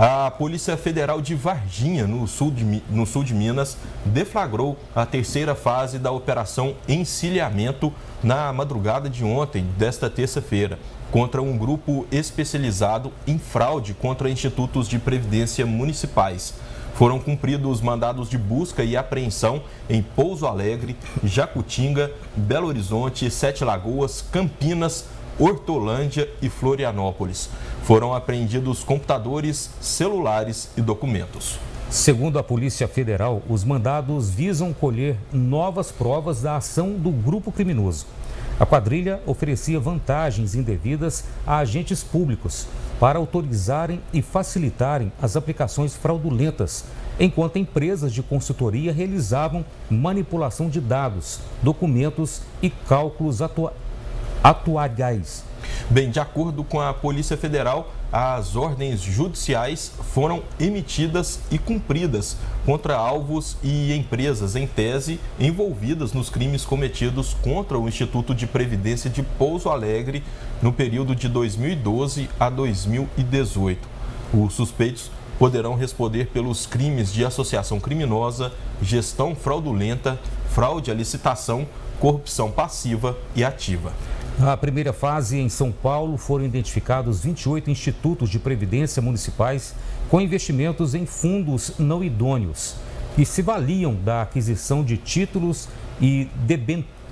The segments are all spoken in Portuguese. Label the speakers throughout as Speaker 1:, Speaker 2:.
Speaker 1: A Polícia Federal de Varginha, no sul de, no sul de Minas, deflagrou a terceira fase da Operação Encilhamento na madrugada de ontem, desta terça-feira, contra um grupo especializado em fraude contra institutos de previdência municipais. Foram cumpridos mandados de busca e apreensão em Pouso Alegre, Jacutinga, Belo Horizonte, Sete Lagoas, Campinas, Hortolândia e Florianópolis. Foram apreendidos computadores, celulares e documentos.
Speaker 2: Segundo a Polícia Federal, os mandados visam colher novas provas da ação do grupo criminoso. A quadrilha oferecia vantagens indevidas a agentes públicos para autorizarem e facilitarem as aplicações fraudulentas, enquanto empresas de consultoria realizavam manipulação de dados, documentos e cálculos atuariais.
Speaker 1: Bem, de acordo com a Polícia Federal, as ordens judiciais foram emitidas e cumpridas contra alvos e empresas, em tese, envolvidas nos crimes cometidos contra o Instituto de Previdência de Pouso Alegre no período de 2012 a 2018. Os suspeitos poderão responder pelos crimes de associação criminosa, gestão fraudulenta, fraude à licitação, corrupção passiva e ativa.
Speaker 2: Na primeira fase, em São Paulo, foram identificados 28 institutos de previdência municipais com investimentos em fundos não idôneos, que se valiam da aquisição de títulos e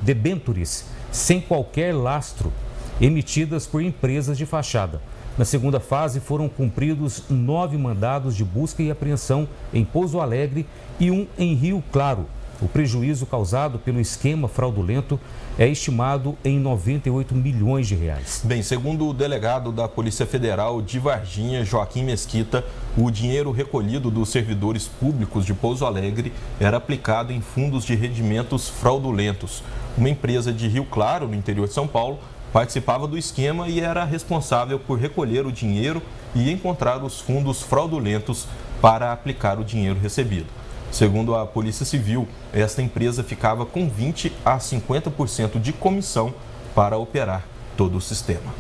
Speaker 2: debentures sem qualquer lastro, emitidas por empresas de fachada. Na segunda fase, foram cumpridos nove mandados de busca e apreensão em Pouso Alegre e um em Rio Claro, o prejuízo causado pelo esquema fraudulento é estimado em 98 milhões de reais.
Speaker 1: Bem, segundo o delegado da Polícia Federal de Varginha, Joaquim Mesquita, o dinheiro recolhido dos servidores públicos de Pouso Alegre era aplicado em fundos de rendimentos fraudulentos. Uma empresa de Rio Claro, no interior de São Paulo, participava do esquema e era responsável por recolher o dinheiro e encontrar os fundos fraudulentos para aplicar o dinheiro recebido. Segundo a Polícia Civil, esta empresa ficava com 20 a 50% de comissão para operar todo o sistema.